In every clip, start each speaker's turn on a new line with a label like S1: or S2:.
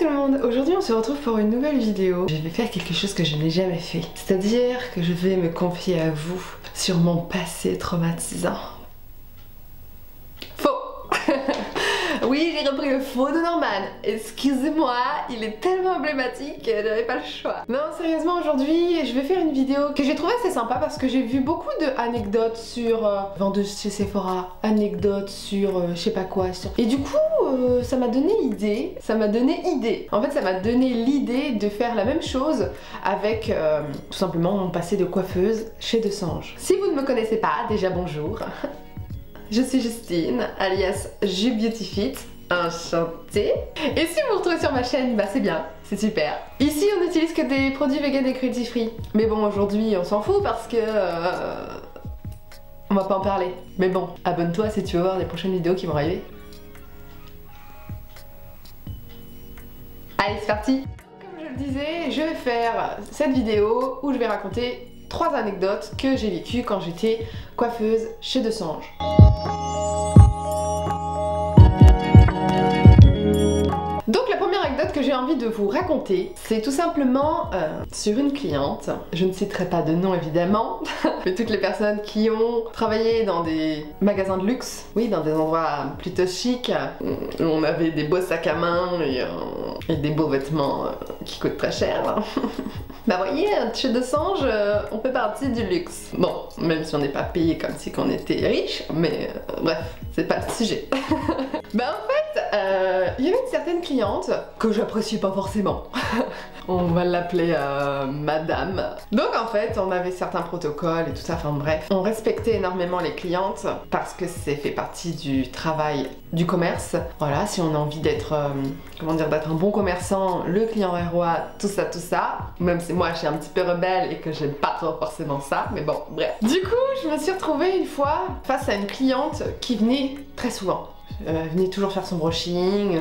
S1: tout le monde Aujourd'hui on se retrouve pour une nouvelle vidéo. Je vais faire quelque chose que je n'ai jamais fait. C'est-à-dire que je vais me confier à vous sur mon passé traumatisant. Faux Oui, j'ai repris le faux de Norman. Excusez-moi, il est tellement emblématique que j'avais pas le choix. Non, sérieusement, aujourd'hui, je vais faire une vidéo que j'ai trouvé assez sympa parce que j'ai vu beaucoup d'anecdotes sur euh, chez Sephora, anecdotes sur euh, je sais pas quoi. Sur... Et du coup, euh, ça m'a donné l'idée, ça m'a donné idée. En fait, ça m'a donné l'idée de faire la même chose avec euh, tout simplement mon passé de coiffeuse chez De Sange. Si vous ne me connaissez pas, déjà bonjour. Je suis Justine, alias Ju Beauty Fit. Enchantée Et si vous vous retrouvez sur ma chaîne, bah c'est bien, c'est super. Ici on n'utilise que des produits vegan et cruelty free. Mais bon aujourd'hui on s'en fout parce que... euh, on va pas en parler. Mais bon, abonne-toi si tu veux voir les prochaines vidéos qui vont arriver. Allez c'est parti Comme je le disais, je vais faire cette vidéo où je vais raconter trois anecdotes que j'ai vécues quand j'étais coiffeuse chez De Sange. J'ai envie de vous raconter, c'est tout simplement euh, sur une cliente. Je ne citerai pas de nom évidemment, mais toutes les personnes qui ont travaillé dans des magasins de luxe, oui, dans des endroits plutôt chics, où on avait des beaux sacs à main et, euh, des beaux vêtements euh, qui coûtent très cher. Bah voyez, chez De Sange, on fait partie du luxe. Bon, même si on n'est pas payé comme si on était riche, mais bref, c'est pas le sujet. bah en fait, euh, il y avait une certaine cliente que j'apprécie pas forcément. on va l'appeler euh, Madame. Donc en fait, on avait certains protocoles et tout ça, enfin bref. On respectait énormément les clientes parce que c'est fait partie du travail du commerce. Voilà, si on a envie d'être, euh, comment dire, d'être un bon commerçant, le client est roi, tout ça, tout ça. Même si moi je suis un petit peu rebelle et que j'aime pas trop forcément ça, mais bon, bref. Du coup, je me suis retrouvée une fois face à une cliente qui venait très souvent. Euh, venait toujours faire son brushing.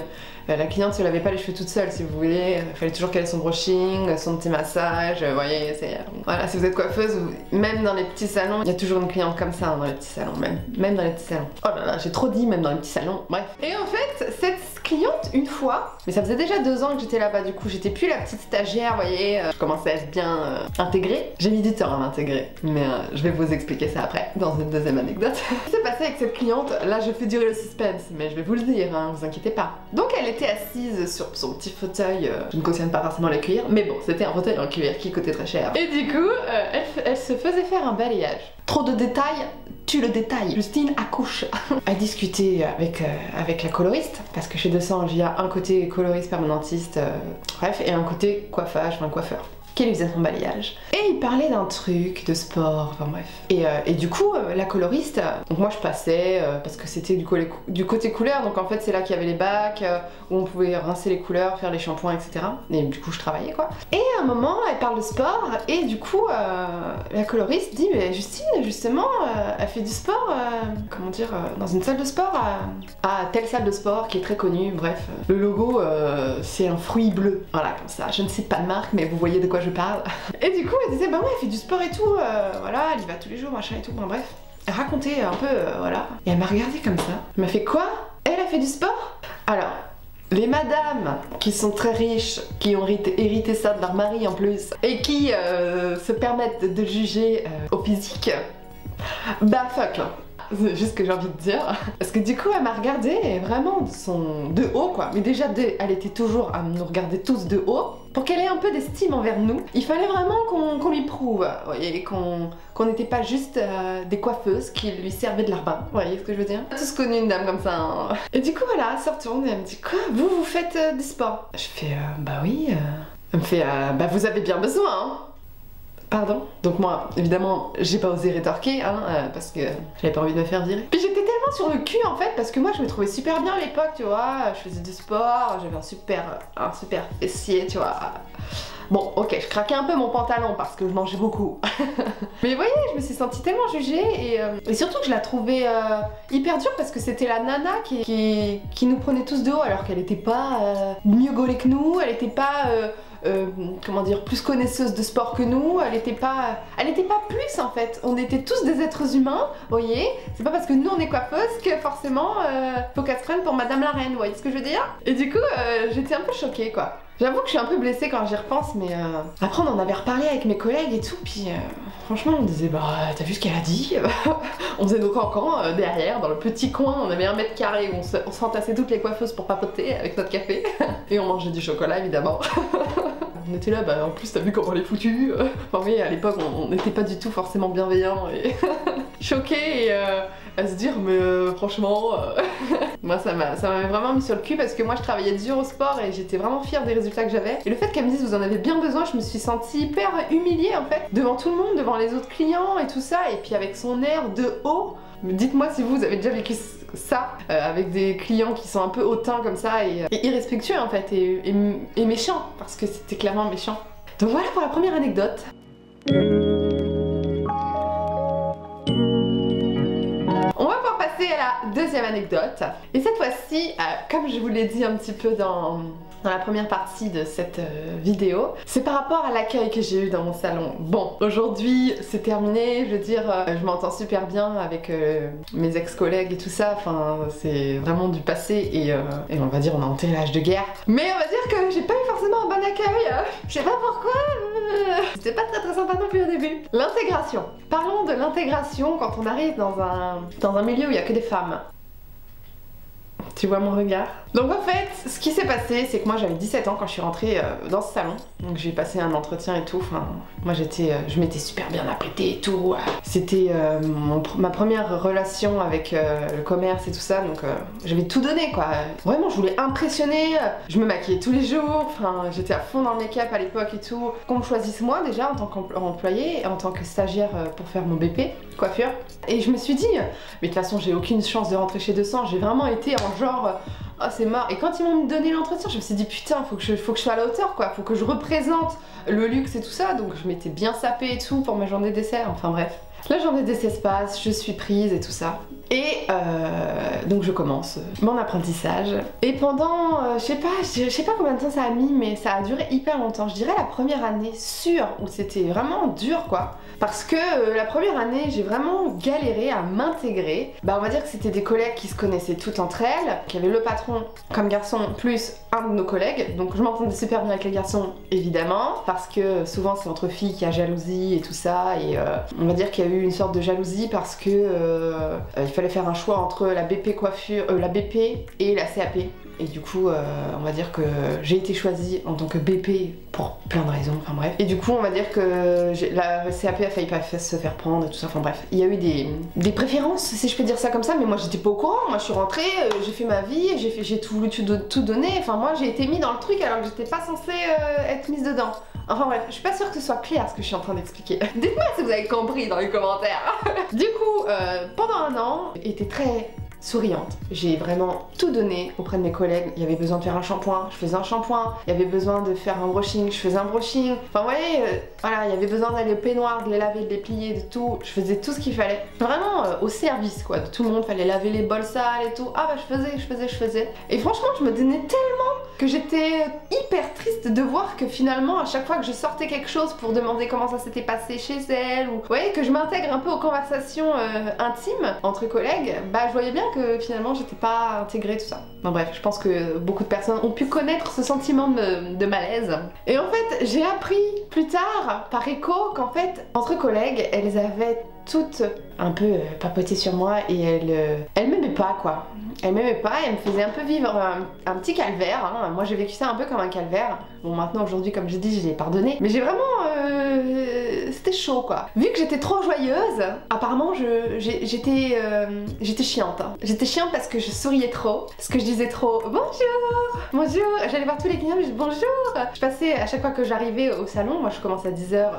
S1: Euh, la cliente se lavait pas les cheveux toute seule, si vous voulez. Il fallait toujours qu'elle ait son brushing, son petit massage. Voyez, c'est. euh, Voilà, si vous êtes coiffeuse, même dans les petits salons, il y a toujours une cliente comme ça hein, dans les petits salons, même. Même dans les petits salons. Oh là là, j'ai trop dit, même dans les petits salons. Bref. Et en fait, cette cliente, une fois, mais ça faisait déjà deux ans que j'étais là-bas, du coup, j'étais plus la petite stagiaire, vous voyez. euh, je commençais à être bien euh, intégrée. J'ai mis du temps à m'intégrer, mais euh, je vais vous expliquer ça après, dans une deuxième anecdote. Ce qui s'est passé avec cette cliente, là je fais durer le suspense, mais je vais vous le dire, hein, vous inquiétez pas. Donc elle était assise sur son petit fauteuil, je ne cautionne pas forcément le cuir, mais bon, c'était un fauteuil en cuir qui coûtait très cher. Et du coup, elle se faisait faire un balayage. Trop de détails, le détail. Justine accouche. Elle discutait avec, euh, avec la coloriste, parce que chez 200, il y a un côté coloriste permanentiste, euh, bref, et un côté coiffage, enfin coiffeur qui lui faisait son balayage. Et il parlait d'un truc, de sport, enfin bref. Et, euh, du coup, euh, la coloriste, euh, donc moi je passais, parce que c'était du, côté couleur, donc en fait c'est là qu'il y avait les bacs, où on pouvait rincer les couleurs, faire les shampoings, etc. Et du coup je travaillais quoi. Et à un moment, elle parle de sport, et du coup, la coloriste dit, mais Justine, justement, elle fait du sport, comment dire, dans une salle de sport, à, telle salle de sport qui est très connue, bref. Le logo, c'est un fruit bleu, voilà, comme ça. Je ne cite pas de marque, mais vous voyez de quoi je Et du coup, elle disait, bah ouais, elle fait du sport et tout, euh, voilà, elle y va tous les jours, machin et tout, bon bref. Elle racontait un peu, euh, voilà. Et elle m'a regardé comme ça. Elle m'a fait quoi? Elle a fait du sport? Alors, les madames qui sont très riches, qui ont hérité, ça de leur mari en plus, et qui euh, se permettent de, juger au physique, bah fuck là. C'est juste ce que j'ai envie de dire. Parce que du coup, elle m'a regardé et vraiment de son de haut quoi. Mais déjà, elle était toujours à nous regarder tous de haut. Pour qu'elle ait un peu d'estime envers nous, il fallait vraiment qu'on lui prouve, voyez, qu'on n'était pas juste euh, des coiffeuses qui lui servaient de l'arbain. Vous voyez ce que je veux dire? Tous connu une dame comme ça. hein. Et du coup, voilà, elle se retourne et elle me dit Quoi Vous, vous faites euh, du sport? Je fais euh, Bah oui. euh. Elle me fait Bah vous avez bien besoin, hein Pardon Donc moi, évidemment, j'ai pas osé rétorquer, hein, euh, parce que j'avais pas envie de me faire virer. Puis j'étais tellement sur le cul en fait, parce que moi je me trouvais super bien à l'époque, tu vois, je faisais du sport, j'avais un super, un super fessier, tu vois. Bon, ok, je craquais un peu mon pantalon parce que je mangeais beaucoup. Mais vous voyez, je me suis sentie tellement jugée et, euh, surtout que je la trouvais euh, hyper dure parce que c'était la nana qui, nous prenait tous de haut alors qu'elle était pas mieux gaulée que nous, elle était pas euh, comment dire, plus connaisseuse de sport que nous. Elle était pas, elle était pas plus en fait. On était tous des êtres humains, voyez. C'est pas parce que nous on est coiffeuse que forcément euh, faut qu'elle se prenne pour Madame la Reine, vous voyez ce que je veux dire Et du coup, euh, j'étais un peu choquée quoi. J'avoue que je suis un peu blessée quand j'y repense, mais après on en avait reparlé avec mes collègues et tout, puis franchement on disait bah t'as vu ce qu'elle a dit? On faisait nos cancans euh, derrière, dans le petit coin, on avait un mètre carré où on se, on se rentassait toutes les coiffeuses pour papoter avec notre café, et on mangeait du chocolat évidemment. on était là, bah en plus t'as vu comment elle est foutue Enfin oui, à l'époque on n'était pas du tout forcément bienveillants et choqués et euh, à se dire mais euh, franchement... euh, moi ça m'a vraiment mis sur le cul parce que moi je travaillais dur au sport et j'étais vraiment fière des résultats que j'avais. Et le fait qu'elle me dise vous en avez bien besoin, je me suis sentie hyper humiliée en fait, devant tout le monde, devant les autres clients et tout ça, et puis avec son air de haut. Dites-moi si vous avez déjà vécu ça avec des clients qui sont un peu hautains comme ça et, irrespectueux en fait et, et méchants parce que c'était clairement méchant. Donc voilà pour la première anecdote. Deuxième anecdote. Et cette fois-ci, euh, comme je vous l'ai dit un petit peu dans, dans la première partie de cette euh, vidéo, c'est par rapport à l'accueil que j'ai eu dans mon salon. Bon, aujourd'hui c'est terminé, je veux dire, euh, je m'entends super bien avec mes ex-collègues et tout ça, enfin c'est vraiment du passé et, et on va dire on a enterré l'âge de guerre. Mais on va dire que j'ai pas eu forcément un bon accueil, euh, je sais pas pourquoi, c'était pas très très sympa non plus au début. L'intégration. Parlons de l'intégration quand on arrive dans un, dans un milieu où il y a que des femmes. Tu vois mon regard Donc en fait, ce qui s'est passé, c'est que moi j'avais 17 ans quand je suis rentrée euh, dans ce salon. Donc j'ai passé un entretien et tout. Enfin, moi j'étais, euh, je m'étais super bien apprêtée et tout. C'était euh, ma première relation avec le commerce et tout ça. Donc j'avais tout donné quoi. Vraiment, je voulais impressionner. Je me maquillais tous les jours. Enfin, j'étais à fond dans le make-up à l'époque et tout. Qu'on me choisisse moi déjà en tant qu'employé et en tant que stagiaire pour faire mon BP coiffure. Et je me suis dit, mais de toute façon j'ai aucune chance de rentrer chez 200. J'ai vraiment été en genre oh c'est mort. Et quand ils m'ont donné l'entretien, je me suis dit putain, faut que je, faut que je sois à la hauteur quoi, faut que je représente le luxe et tout ça. Donc je m'étais bien sapée et tout pour ma journée d'essai, enfin bref. La journée d'essai se passe, je suis prise et tout ça. Et euh, donc je commence mon apprentissage. Et pendant, euh, je sais pas, je sais pas combien de temps ça a mis, mais ça a duré hyper longtemps. Je dirais la première année sûre où c'était vraiment dur quoi. Parce que euh, la première année, j'ai vraiment galéré à m'intégrer. Bah, on va dire que c'était des collègues qui se connaissaient toutes entre elles, qui avaient le patron comme garçon, plus un de nos collègues. Donc, je m'entendais super bien avec les garçons, évidemment, parce que souvent c'est entre filles qu'il y a jalousie et tout ça. Et on va dire qu'il y a eu une sorte de jalousie parce que fallait faire un choix entre la BP coiffure, euh, la BP et la CAP. Et du coup, euh, on va dire que j'ai été choisie en tant que BP pour plein de raisons, enfin bref. Et du coup, on va dire que la CAP a failli pas se faire prendre et tout ça, enfin bref. Il y a eu des, des préférences, si je peux dire ça comme ça, mais moi j'étais pas au courant. Moi je suis rentrée, euh, j'ai fait ma vie, j'ai tout tout, tout donner. Enfin, moi j'ai été mis dans le truc alors que j'étais pas censée être mise dedans. Enfin bref, je suis pas sûre que ce soit clair ce que je suis en train d'expliquer. Dites-moi si vous avez compris dans les commentaires. du coup, euh, pendant un an, j'étais très souriante. J'ai vraiment tout donné auprès de mes collègues. Il y avait besoin de faire un shampoing, je faisais un shampoing. Il y avait besoin de faire un brushing, je faisais un brushing. Enfin, vous voyez, euh, voilà, il y avait besoin d'aller au peignoir, de les laver, de les plier, de tout. Je faisais tout ce qu'il fallait. Vraiment euh, au service, quoi, de tout le monde. Fallait laver les bols sales et tout. Ah bah, je faisais, je faisais, je faisais. Et franchement, je me donnais tellement que j'étais hyper de voir que finalement, à chaque fois que je sortais quelque chose pour demander comment ça s'était passé chez elle, ou vous voyez, que je m'intègre un peu aux conversations euh, intimes entre collègues, bah je voyais bien que finalement j'étais pas intégrée tout ça. Bon bref, je pense que beaucoup de personnes ont pu connaître ce sentiment de malaise. Et en fait, j'ai appris plus tard, par écho, qu'en fait, entre collègues, elles avaient toutes un peu euh, papoté sur moi et elles, euh, elles m'aimaient pas quoi. Elle m'aimait pas, elle me faisait un peu vivre un, petit calvaire. hein. Moi j'ai vécu ça un peu comme un calvaire. Bon maintenant aujourd'hui comme j'ai dit je l'ai pardonné. Mais j'ai vraiment... euh, C'était chaud quoi. Vu que j'étais trop joyeuse, apparemment j'étais euh, j'étais chiante. hein. J'étais chiante parce que je souriais trop. Parce que je disais trop bonjour, bonjour. J'allais voir tous les clients, je disais bonjour. Je passais à chaque fois que j'arrivais au salon, moi je commence à 10h,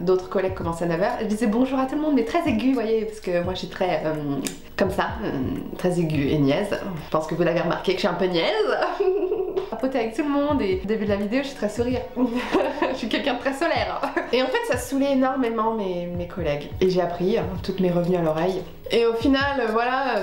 S1: d'autres collègues commencent à 9h. Je disais bonjour à tout le monde mais très aigu vous voyez parce que moi je suis très euh, comme ça, euh, très aiguë et niaise. Je pense que vous l'avez remarqué que je suis un peu niaise. Avec tout le monde et au début de la vidéo je suis très sourire. je suis quelqu'un de très solaire. Et en fait ça saoulait énormément mes, mes collègues. Et j'ai appris, hein, toutes mes revenus à l'oreille. Et au final, voilà,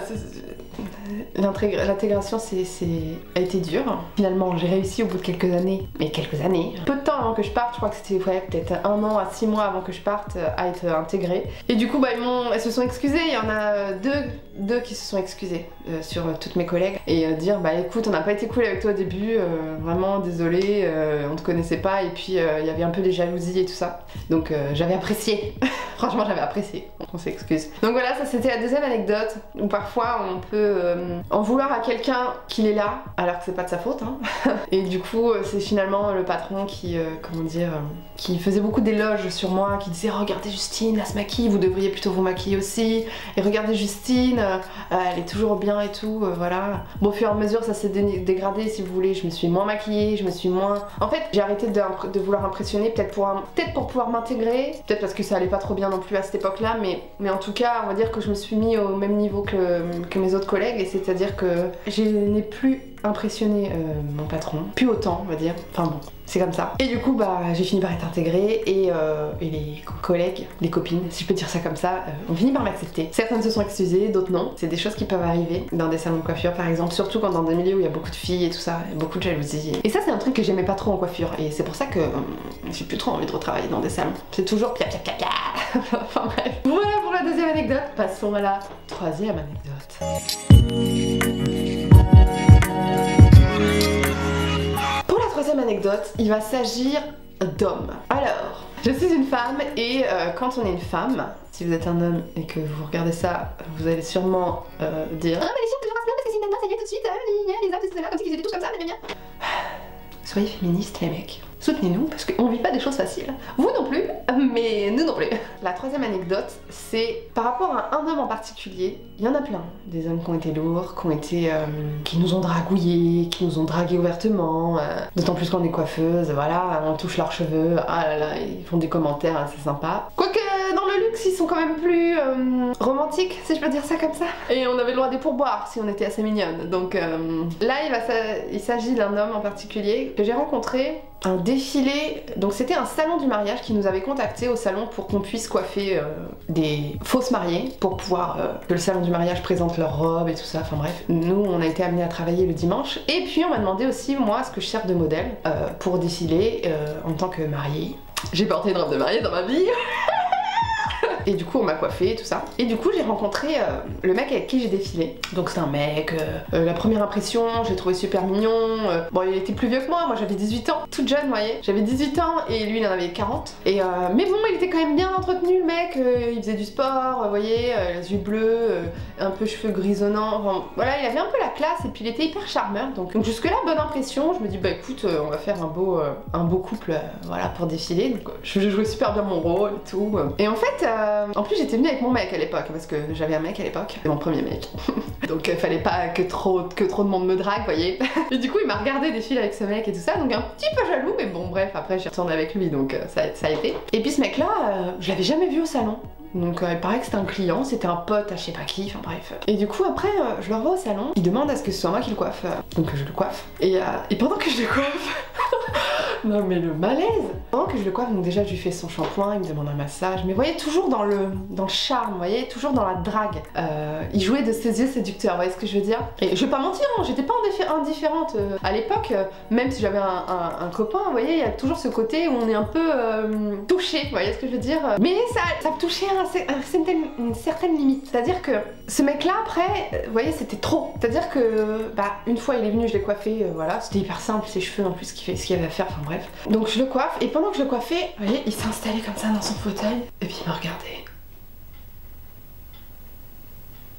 S1: l'intégration a été dure. Finalement, j'ai réussi au bout de quelques années, mais quelques années, peu de temps avant que je parte, je crois que c'était peut-être un an à six mois avant que je parte euh, à être intégrée. Et du coup, bah, ils elles se sont excusées, il y en a deux, deux qui se sont excusées euh, sur toutes mes collègues et euh, dire bah écoute, on n'a pas été cool avec toi au début, vraiment désolé, on te connaissait pas et puis il y avait un peu des jalousies et tout ça. Donc j'avais apprécié, franchement j'avais apprécié, on s'excuse. Donc voilà, ça c'était la deuxième anecdote où parfois on peut en vouloir à quelqu'un qu'il est là alors que c'est pas de sa faute. Hein. et du coup, c'est finalement le patron qui, comment dire, qui faisait beaucoup d'éloges sur moi, qui disait regardez Justine, elle se maquille, vous devriez plutôt vous maquiller aussi. Et regardez Justine, euh, elle est toujours bien et tout, euh, voilà. Bon, au fur et à mesure, ça s'est dégradé si vous voulez. Je me suis moins maquillée, je me suis moins. En fait, j'ai arrêté de, vouloir impressionner, peut-être pour, peut pour pouvoir m'intégrer, peut-être parce que ça allait pas trop bien non plus à cette époque-là, mais, mais en tout cas, on va dire que je me suis mis au même niveau que, mes autres collègues, et c'est-à-dire que je n'ai plus impressionné euh, mon patron, plus autant, on va dire. Enfin bon c'est comme ça. Et du coup, bah, j'ai fini par être intégrée et, euh, les collègues, les copines, si je peux dire ça comme ça, euh, ont fini par m'accepter. Certaines se sont excusées, d'autres non. C'est des choses qui peuvent arriver dans des salons de coiffure par exemple, surtout quand dans des milieux où il y a beaucoup de filles et tout ça, beaucoup de jalousie. Et ça, c'est un truc que j'aimais pas trop en coiffure et c'est pour ça que euh, j'ai plus trop envie de retravailler dans des salons. C'est toujours pia pia pia pia. enfin bref. Voilà pour la deuxième anecdote. Passons à la troisième anecdote. Anecdote, il va s'agir d'hommes. Alors, je suis une femme et euh, quand on est une femme, si vous êtes un homme et que vous regardez ça, vous allez sûrement euh, dire Ah mais les filles toujours parce que c'est une nana, ça vient tout de suite, euh, les hommes c'est comme tous comme ça. Soyez féministes les mecs soutenez-nous parce qu'on vit pas des choses faciles. Vous non plus, mais nous non plus. La troisième anecdote, c'est par rapport à un homme en particulier, il y en a plein. Des hommes qui ont été lourds, qui ont été... Euh, qui nous ont dragouillés, qui nous ont dragués ouvertement, euh, d'autant plus qu'on est coiffeuse, voilà, on touche leurs cheveux, ah là là, ils font des commentaires assez sympas. Quoique luxe, ils sont quand même plus euh, romantiques, si je peux dire ça comme ça. Et on avait le droit des pourboires si on était assez mignonne. Donc là, il, s'agit d'un homme en particulier que j'ai rencontré un défilé, donc c'était un salon du mariage qui nous avait contacté au salon pour qu'on puisse coiffer euh, des fausses mariées pour pouvoir euh, que le salon du mariage présente leurs robes et tout ça, enfin bref. Nous on a été amenés à travailler le dimanche et puis on m'a demandé aussi moi ce que je sers de modèle euh, pour défiler en tant que mariée. J'ai porté une robe de mariée dans ma vie Et du coup, on m'a coiffé, tout ça. Et du coup, j'ai rencontré euh, le mec avec qui j'ai défilé. Donc c'est un mec, euh, euh, la première impression, j'ai trouvé super mignon. bon, il était plus vieux que moi, moi j'avais 18 ans, toute jeune, vous voyez. J'avais 18 ans et lui il en avait 40. Et mais bon, il était quand même bien entretenu, le mec. il faisait du sport, vous voyez, les yeux bleus, un peu cheveux grisonnants. Enfin, voilà, il avait un peu la classe et puis il était hyper charmeur. Donc, donc jusque là, bonne impression. Je me dis, bah écoute, on va faire un beau, un beau couple, voilà, pour défiler. Donc je jouais super bien mon rôle et tout. Et en fait, euh, en plus j'étais venue avec mon mec à l'époque parce que j'avais un mec à l'époque, mon premier mec. donc il fallait pas que trop, que trop de monde me drague, voyez. et du coup il m'a regardé défiler avec ce mec et tout ça, donc un petit peu jaloux, mais bon bref, après j'ai retourné avec lui donc euh, ça, a été. Et puis ce mec là, euh, je l'avais jamais vu au salon. Donc il paraît que c'était un client, c'était un pote à je sais pas qui, enfin bref. Et du coup après je le revois au salon, il demande à ce que ce soit moi qui le coiffe. donc je le coiffe. Et, et pendant que je le coiffe, non mais le malaise Pendant que je le coiffe, donc déjà je lui fais son shampoing, il me demande un massage, mais vous voyez, toujours dans le, dans le charme, vous voyez, toujours dans la drague. Euh, il jouait de ses yeux séducteurs, vous voyez ce que je veux dire? Et je vais pas mentir, hein, j'étais pas indifférente. Euh, à l'époque, euh, même si j'avais un, copain, vous voyez, il y a toujours ce côté où on est un peu touché, vous voyez ce que je veux dire? Mais ça, ça me touchait à, une certaine limite. C'est-à-dire que ce mec-là, après, vous voyez, c'était trop. C'est-à-dire que, bah, une fois il est venu, je l'ai coiffé, voilà, c'était hyper simple, ses cheveux en plus, ce qu'il avait à faire, enfin. Donc je le coiffe et pendant que je le coiffais, vous voyez, il s'est installé comme ça dans son fauteuil et puis il m'a regardé.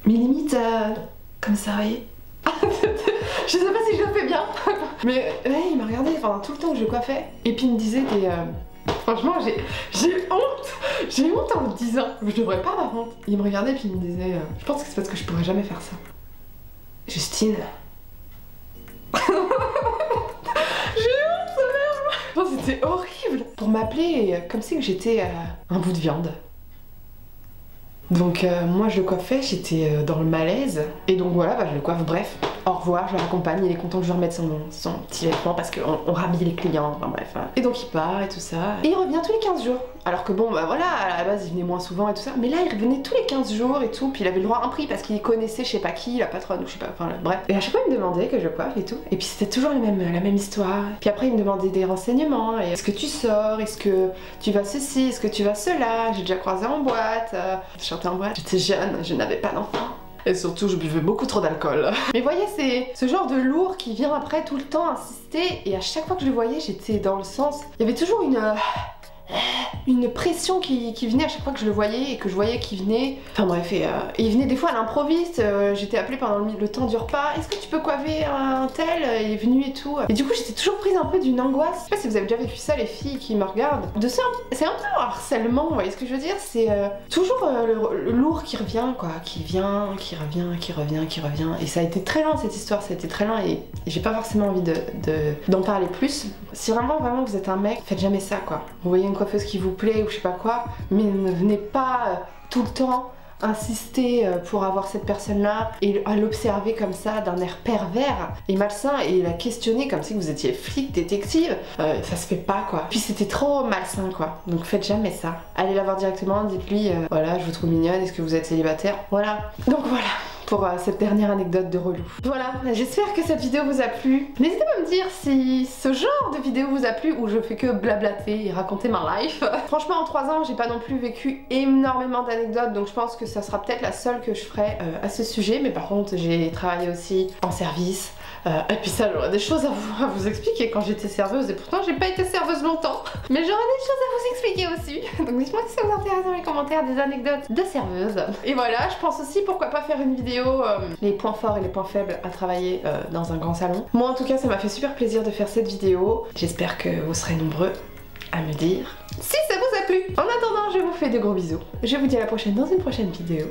S1: Mais limite, euh, comme ça, vous voyez. je sais pas si je le fais bien. Mais ouais, il m'a regardé pendant tout le temps que je coiffais. Et puis il me disait des... Euh, franchement, j'ai honte J'ai honte en le disant. Je devrais pas avoir honte. Il me regardait et puis il me disait... Euh, je pense que c'est parce que je pourrais jamais faire ça. Justine. c'était horrible Pour m'appeler comme si j'étais euh, un bout de viande. Donc euh, moi je le coiffais, j'étais euh, dans le malaise, et donc voilà, bah, je le coiffe, bref. Au revoir, je le raccompagne, il est content que je lui remette son, petit vêtement parce qu'on on les clients, enfin bref. hein. Et donc il part et tout ça. Et il revient tous les 15 jours. Alors que bon, bah voilà, à la base il venait moins souvent et tout ça. Mais là il revenait tous les 15 jours et tout. Puis il avait le droit à un prix parce qu'il connaissait je sais pas qui, la patronne ou je sais pas, enfin bref. Et à chaque fois il me demandait que je coiffe et tout. Et puis c'était toujours la même, histoire. Puis après il me demandait des renseignements. Et Est-ce que tu sors? Est-ce que tu vas ceci? Est-ce que tu vas cela? J'ai déjà croisé en boîte. euh, je en boîte. J'étais jeune, je n'avais pas d'enfant. Et surtout, je buvais beaucoup trop d'alcool. Mais voyez, c'est ce genre de lourd qui vient après tout le temps insister. Et à chaque fois que je le voyais, j'étais dans le sens. Il y avait toujours une. Une pression qui, venait à chaque fois que je le voyais et que je voyais qu'il venait. Enfin bref, euh, il venait des fois à l'improviste. euh, j'étais appelée pendant le, temps du repas. Est-ce que tu peux coiffer un tel? Il est venu et tout. Et du coup, j'étais toujours prise un peu d'une angoisse. Je sais pas si vous avez déjà vécu ça, les filles qui me regardent. De ça, c'est un peu un harcèlement, vous voyez ce que je veux dire? C'est euh, toujours le, lourd qui revient, quoi. Qui vient, qui revient, qui revient, qui revient. Et ça a été très lent cette histoire, ça a été très lent et, j'ai pas forcément envie de- de- d'en parler plus. Si vraiment, vraiment vous êtes un mec, faites jamais ça, quoi. Vous voyez une coiffeuse qui vous plaît ou je sais pas quoi, mais ne venez pas euh, tout le temps insister euh, pour avoir cette personne-là et à l'observer comme ça d'un air pervers et malsain et la questionner comme si vous étiez flic, détective, euh, ça se fait pas quoi. Puis c'était trop malsain quoi. Donc faites jamais ça. Allez la voir directement, dites-lui voilà, je vous trouve mignonne, est-ce que vous êtes célibataire? Voilà. Donc voilà pour euh, cette dernière anecdote de relou. Voilà, j'espère que cette vidéo vous a plu. N'hésitez pas à me dire si ce genre de vidéo vous a plu ou je fais que blablater et raconter ma life. Franchement, en 3 ans, j'ai pas non plus vécu énormément d'anecdotes, donc je pense que ça sera peut-être la seule que je ferai euh, à ce sujet. Mais par contre, j'ai travaillé aussi en service. Euh, et puis ça, j'aurais des choses à vous, expliquer quand j'étais serveuse, et pourtant j'ai pas été serveuse longtemps. Mais j'aurais des choses à vous expliquer aussi. Donc dites-moi si ça vous intéresse dans les commentaires des anecdotes de serveuse. Et voilà, je pense aussi pourquoi pas faire une vidéo euh, les points forts et les points faibles à travailler euh, dans un grand salon. Moi en tout cas, ça m'a fait super plaisir de faire cette vidéo. J'espère que vous serez nombreux à me dire si ça vous a plu. En attendant, je vous fais de gros bisous. Je vous dis à la prochaine dans une prochaine vidéo.